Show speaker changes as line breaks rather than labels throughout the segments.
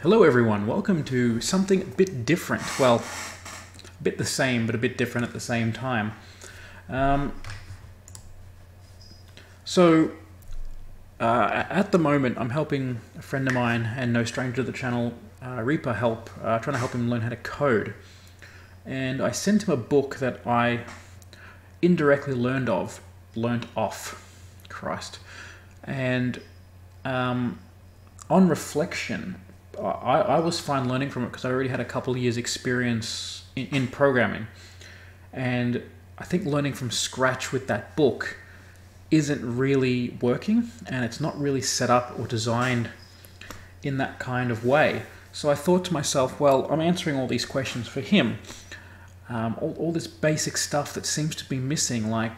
Hello, everyone. Welcome to something a bit different. Well, a bit the same, but a bit different at the same time. Um, so, uh, at the moment, I'm helping a friend of mine and no stranger to the channel, uh, Reaper, help, uh, trying to help him learn how to code. And I sent him a book that I indirectly learned of, learned off, Christ. And um, on reflection, I, I was fine learning from it because I already had a couple of years experience in, in programming. And I think learning from scratch with that book isn't really working and it's not really set up or designed in that kind of way. So I thought to myself, well, I'm answering all these questions for him. Um, all, all this basic stuff that seems to be missing, like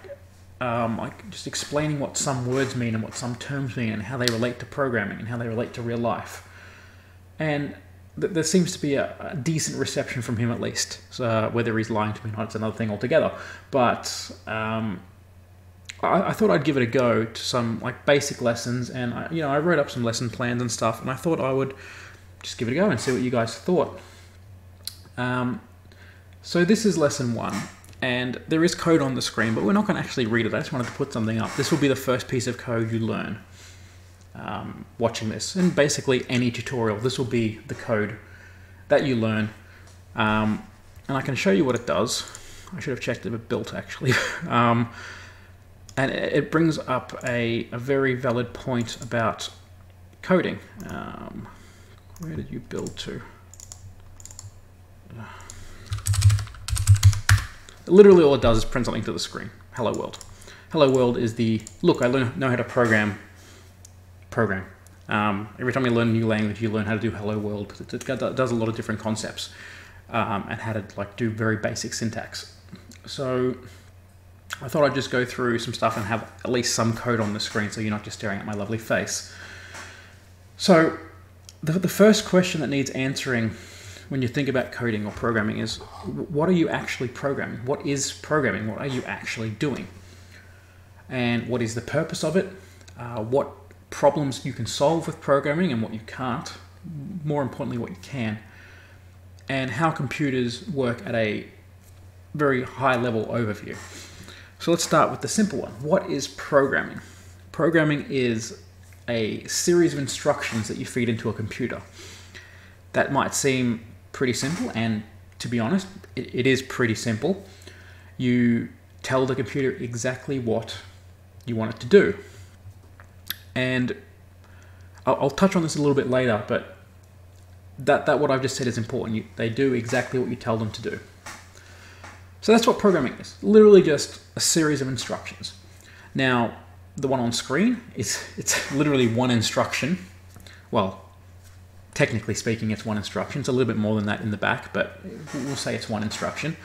um, like just explaining what some words mean and what some terms mean and how they relate to programming and how they relate to real life and th- there seems to be a, a, decent reception from him at least. So uh, whether he's lying to me or not, it's another thing altogether. But um, I, I, thought I'd give it a go to some like basic lessons, and I, you know I wrote up some lesson plans and stuff, and I thought I would just give it a go and see what you guys thought. Um, so this is lesson one. And there is code on the screen, but we're not going to actually read it. I just wanted to put something up. This will be the first piece of code you learn um, watching this. And basically any tutorial, this will be the code that you learn. Um, and I can show you what it does. I should have checked if it built actually. um, and it brings up a, a, very valid point about coding. Um, where did you build to? Literally all it does is print something to the screen. Hello world. Hello world is the, look, I know how to program program. Um, every time you learn a new language, you learn how to do hello world because it, does a lot of different concepts um, and how to like do very basic syntax. So I thought I'd just go through some stuff and have at least some code on the screen so you're not just staring at my lovely face. So the, the first question that needs answering when you think about coding or programming is what are you actually programming? What is programming? What are you actually doing? And what is the purpose of it? Uh, what problems you can solve with programming and what you can't, more importantly, what you can, and how computers work at a very high level overview. So let's start with the simple one. What is programming? Programming is a series of instructions that you feed into a computer. That might seem pretty simple, and to be honest, it, it is pretty simple. You tell the computer exactly what you want it to do. And I'll, I'll touch on this a little bit later, but that, that what I've just said is important. You, they do exactly what you tell them to do. So that's what programming is. Literally just a series of instructions. Now, the one on screen is it's literally one instruction. Well, technically speaking, it's one instruction. It's a little bit more than that in the back, but we'll say it's one instruction.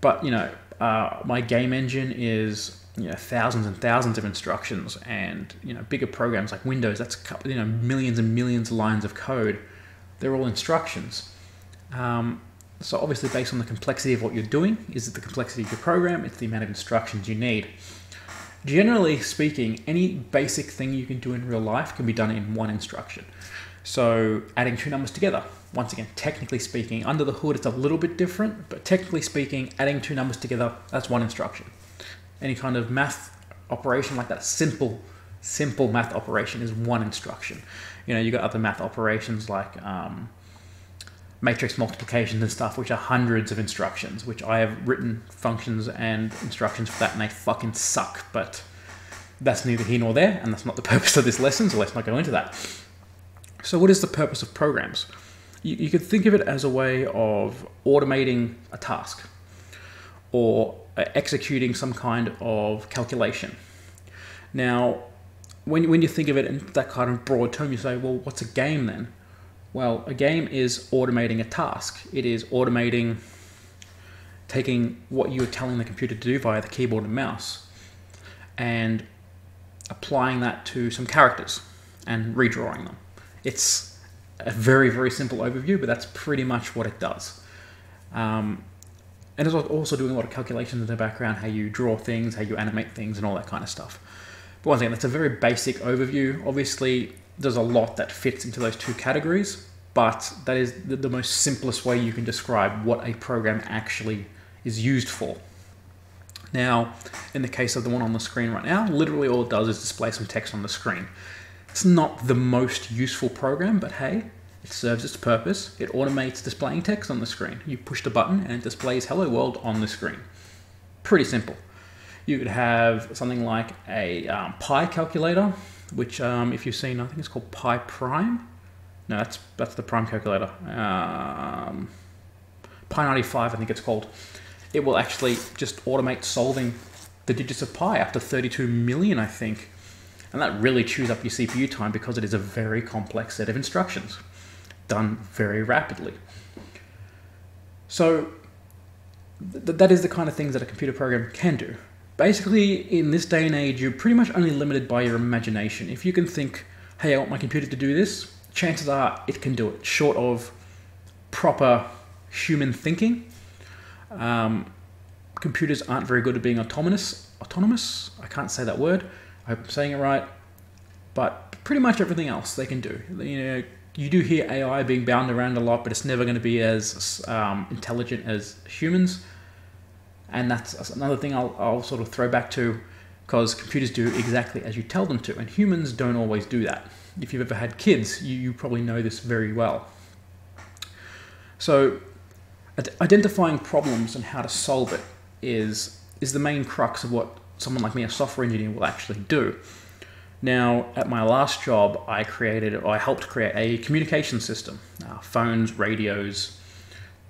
But you know, uh, my game engine is you know thousands and thousands of instructions and you know bigger programs like windows that's you know millions and millions of lines of code. They're all instructions. Um, so obviously based on the complexity of what you're doing is it the complexity of your program? It's the amount of instructions you need. Generally speaking any basic thing you can do in real life can be done in one instruction. So adding two numbers together once again technically speaking under the hood it's a little bit different but technically speaking adding two numbers together that's one instruction any kind of math operation like that, simple, simple math operation is one instruction. You know, you got other math operations like um, matrix multiplications and stuff, which are hundreds of instructions, which I have written functions and instructions for that, and they fucking suck. But that's neither here nor there, and that's not the purpose of this lesson, so let's not go into that. So, what is the purpose of programs? You, you could think of it as a way of automating a task or uh, executing some kind of calculation. Now, when, when you think of it in that kind of broad term, you say, well, what's a game then? Well, a game is automating a task. It is automating taking what you're telling the computer to do via the keyboard and mouse and applying that to some characters and redrawing them. It's a very, very simple overview, but that's pretty much what it does. Um, and it's also doing a lot of calculations in the background, how you draw things, how you animate things, and all that kind of stuff. But once again, that's a very basic overview. Obviously, there's a lot that fits into those two categories. but that is the, most simplest way you can describe what a program actually is used for. Now, in the case of the one on the screen right now, literally all it does is display some text on the screen. It's not the most useful program, but hey, it serves its purpose. It automates displaying text on the screen. You push the button and it displays Hello World on the screen. Pretty simple. You could have something like a um, pi calculator, which um, if you've seen, I think it's called Pi Prime. No, that's that's the Prime calculator. Um, Pi 95, I think it's called. It will actually just automate solving the digits of pi up to 32 million, I think. And that really chews up your CPU time because it is a very complex set of instructions done very rapidly. So th that is the kind of things that a computer program can do. Basically, in this day and age, you're pretty much only limited by your imagination. If you can think, hey, I want my computer to do this, chances are it can do it, short of proper human thinking. Um, computers aren't very good at being autonomous. Autonomous? I can't say that word. I hope I'm saying it right. But pretty much everything else they can do. You know, you do hear AI being bound around a lot, but it's never going to be as um, intelligent as humans. And that's another thing I'll, I'll sort of throw back to because computers do exactly as you tell them to, and humans don't always do that if you've ever had kids, you, you probably know this very well. So, identifying problems and how to solve it is, is the main crux of what someone like me, a software engineer, will actually do. Now, at my last job, I created, or I helped create a communication system, uh, phones, radios,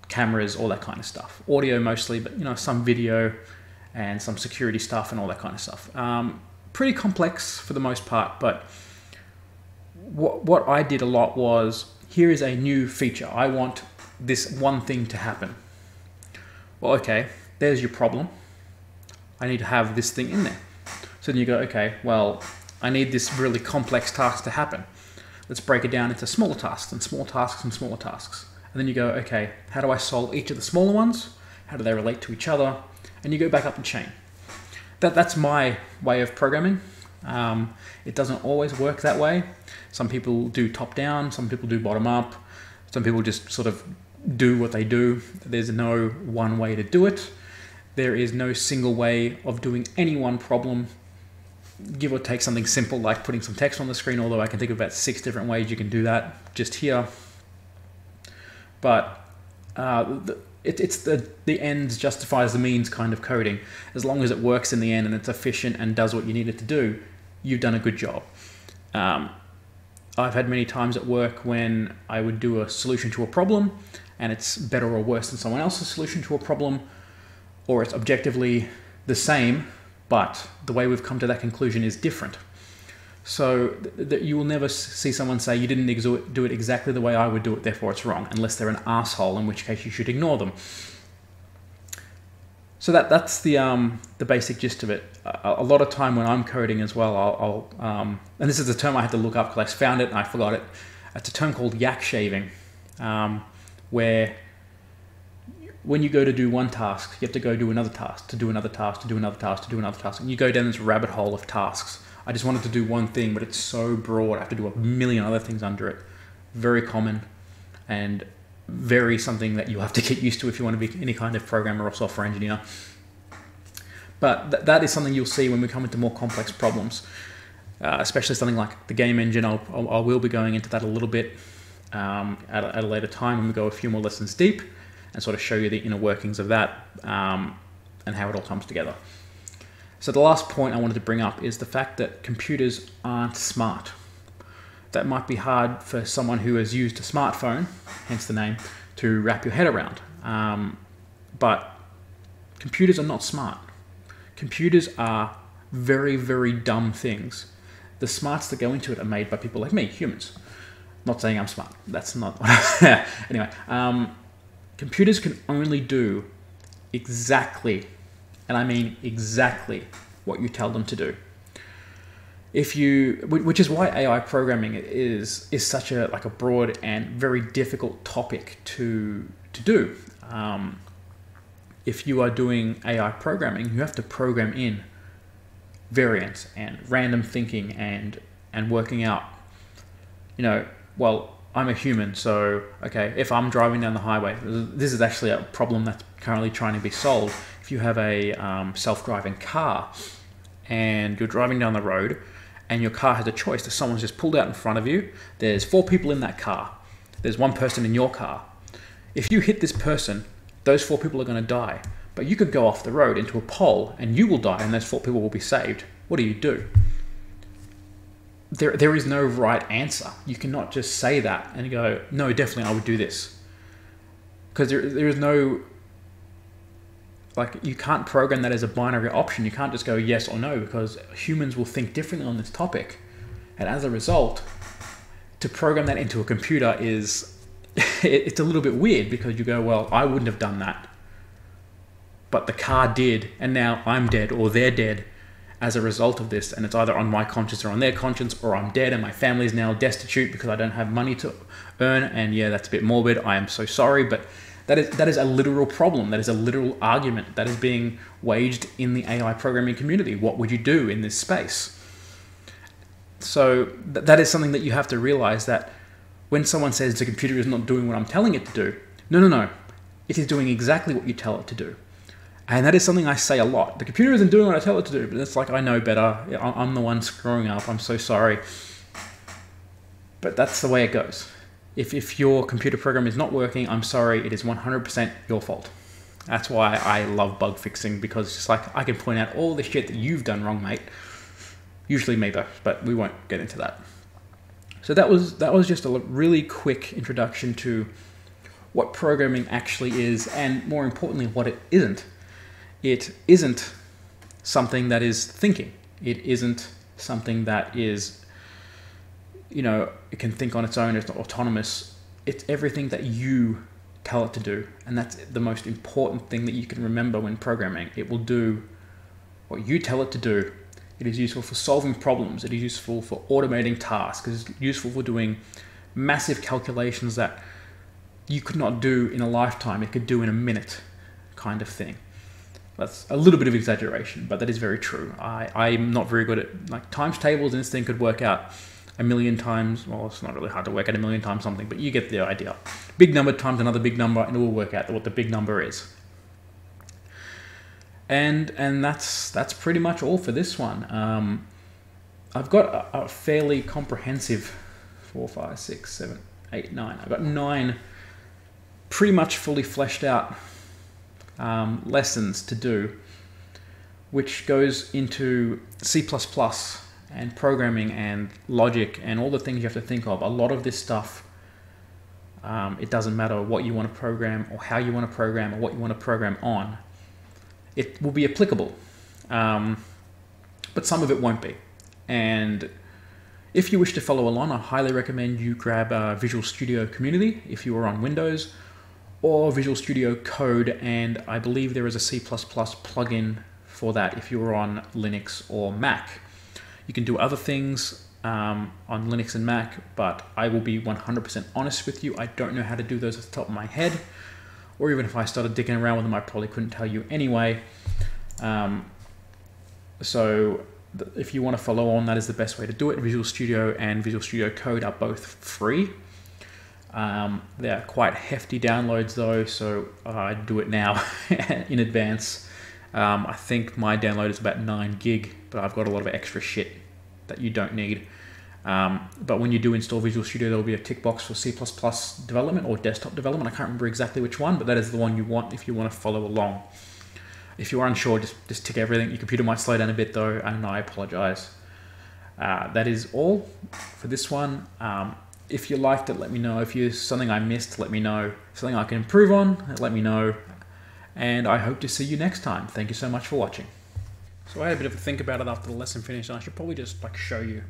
cameras, all that kind of stuff. Audio mostly, but you know, some video and some security stuff and all that kind of stuff. Um, pretty complex for the most part, but what, what I did a lot was here is a new feature. I want this one thing to happen. Well, okay, there's your problem. I need to have this thing in there. So then you go, okay, well, I need this really complex task to happen. Let's break it down into smaller tasks and small tasks and smaller tasks. And then you go, okay, how do I solve each of the smaller ones? How do they relate to each other? And you go back up the chain. That, that's my way of programming. Um, it doesn't always work that way. Some people do top down, some people do bottom up, some people just sort of do what they do. There's no one way to do it. There is no single way of doing any one problem. Give or take something simple like putting some text on the screen, although I can think of about six different ways you can do that just here. But uh, the, it, it's the, the ends justifies the means kind of coding. As long as it works in the end and it's efficient and does what you need it to do, you've done a good job. Um, I've had many times at work when I would do a solution to a problem and it's better or worse than someone else's solution to a problem, or it's objectively the same, but the way we've come to that conclusion is different. So that you will never see someone say you didn't do it exactly the way I would do it, therefore it's wrong, unless they're an asshole, in which case you should ignore them. So that that's the um, the basic gist of it. A, a, lot of time when I'm coding as well, I'll, I'll um, and this is a term I had to look up because I found it and I forgot it. It's a term called yak shaving, um, where when you go to do one task, you have to go do another task, to do another task, to do another task, to do another task, and you go down this rabbit hole of tasks. I just wanted to do one thing, but it's so broad. I have to do a million other things under it. Very common, and very something that you have to get used to if you want to be any kind of programmer or software engineer. But th that is something you'll see when we come into more complex problems, uh, especially something like the game engine. I'll, I'll, I will be going into that a little bit um, at, a, at, a, later time when we go a few more lessons deep and sort of show you the inner workings of that um, and how it all comes together. So the last point I wanted to bring up is the fact that computers aren't smart that might be hard for someone who has used a smartphone, hence the name, to wrap your head around. Um, but computers are not smart. Computers are very, very dumb things. The smarts that go into it are made by people like me, humans. Not saying I'm smart. That's not. anyway, um, computers can only do exactly, and I mean exactly, what you tell them to do if you which is why AI programming is is such a like a broad and very difficult topic to to do. Um, if you are doing AI programming, you have to program in variance and random thinking and and working out. You know, well, I'm a human, so okay, if I'm driving down the highway, this is actually a problem that's currently trying to be solved. If you have a um, self-driving car and you're driving down the road and your car has a choice, that someone's just pulled out in front of you, there's four people in that car, there's one person in your car. If you hit this person, those four people are going to die. But you could go off the road into a pole and you will die and those four people will be saved. What do you do? There, there is no right answer. You cannot just say that and go, no, definitely I would do this. Because there, there is no, like, you can't program that as a binary option. You can't just go yes or no because humans will think differently on this topic. And as a result, to program that into a computer is, it's a little bit weird because you go, well, I wouldn't have done that. But the car did, and now I'm dead or they're dead as a result of this, and it's either on my conscience or on their conscience, or I'm dead and my family is now destitute because I don't have money to earn. And yeah, that's a bit morbid. I am so sorry, but that is that is a literal problem. That is a literal argument that is being waged in the AI programming community. What would you do in this space? So th- that is something that you have to realize that when someone says the computer is not doing what I'm telling it to do, no, no, no, it is doing exactly what you tell it to do. And that is something I say a lot. The computer isn't doing what I tell it to do, but it's like I know better. I'm the one screwing up. I'm so sorry. But that's the way it goes. If, if your computer program is not working, I'm sorry, it is 100% your fault. That's why I love bug fixing because it's just like I can point out all the shit that you've done wrong, mate. Usually me though, but we won't get into that. So that was that was just a really quick introduction to what programming actually is and more importantly what it isn't it isn't something that is thinking. It isn't something that is, you know, it can think on its own, it's autonomous. It's everything that you tell it to do. And that's the most important thing that you can remember when programming. It will do what you tell it to do. It is useful for solving problems. It is useful for automating tasks. It's useful for doing massive calculations that you could not do in a lifetime. It could do in a minute kind of thing. That's a little bit of exaggeration, but that is very true. I, I'm not very good at like times tables, and this thing could work out a million times. Well, it's not really hard to work out a million times something, but you get the idea. Big number times another big number, and it will work out what the big number is. And and that's that's pretty much all for this one. Um, I've got a, a fairly comprehensive four, five, six, seven, eight, nine. I've got nine pretty much fully fleshed out um, lessons to do, which goes into C++ and programming and logic and all the things you have to think of. A lot of this stuff, um, it doesn't matter what you want to program or how you want to program or what you want to program on. It will be applicable, um, but some of it won't be. And if you wish to follow along, I highly recommend you grab Visual Studio Community if you are on Windows or Visual Studio Code, and I believe there is a C++ plugin for that if you're on Linux or Mac. You can do other things um, on Linux and Mac, but I will be 100% honest with you. I don't know how to do those off the top of my head, or even if I started digging around with them, I probably couldn't tell you anyway. Um, so if you want to follow on, that is the best way to do it. Visual Studio and Visual Studio Code are both free. Um, they're quite hefty downloads though, so I do it now in advance. Um, I think my download is about 9 gig, but I've got a lot of extra shit that you don't need. Um, but when you do install Visual Studio, there will be a tick box for C++ development or desktop development. I can't remember exactly which one, but that is the one you want if you want to follow along. If you're unsure, just, just tick everything. Your computer might slow down a bit though, and I apologize. Uh, that is all for this one. Um, if you liked it, let me know. If you something I missed, let me know. Something I can improve on, let me know. And I hope to see you next time. Thank you so much for watching. So I had a bit of a think about it after the lesson finished, and I should probably just like show you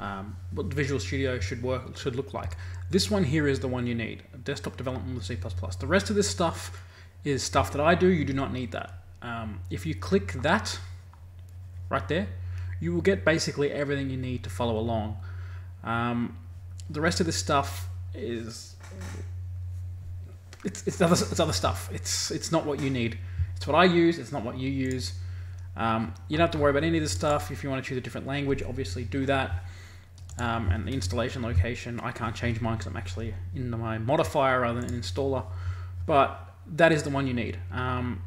um, what Visual Studio should work should look like. This one here is the one you need: desktop development with C++. The rest of this stuff is stuff that I do. You do not need that. Um, if you click that right there, you will get basically everything you need to follow along. Um, the rest of this stuff is it's it's other it's other stuff. It's it's not what you need. It's what I use. It's not what you use. Um, you don't have to worry about any of this stuff. If you want to choose a different language, obviously do that. um, and the installation location. I can't change mine because I'm actually in my modifier rather than installer, but that is the one you need. Um,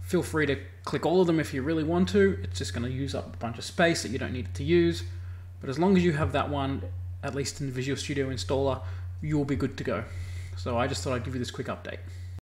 feel free to click all of them if you really want to. It's just going to use up a bunch of space that you don't need to use. But as long as you have that one, at least in the Visual Studio installer, you will be good to go. So I just thought I'd give you this quick update.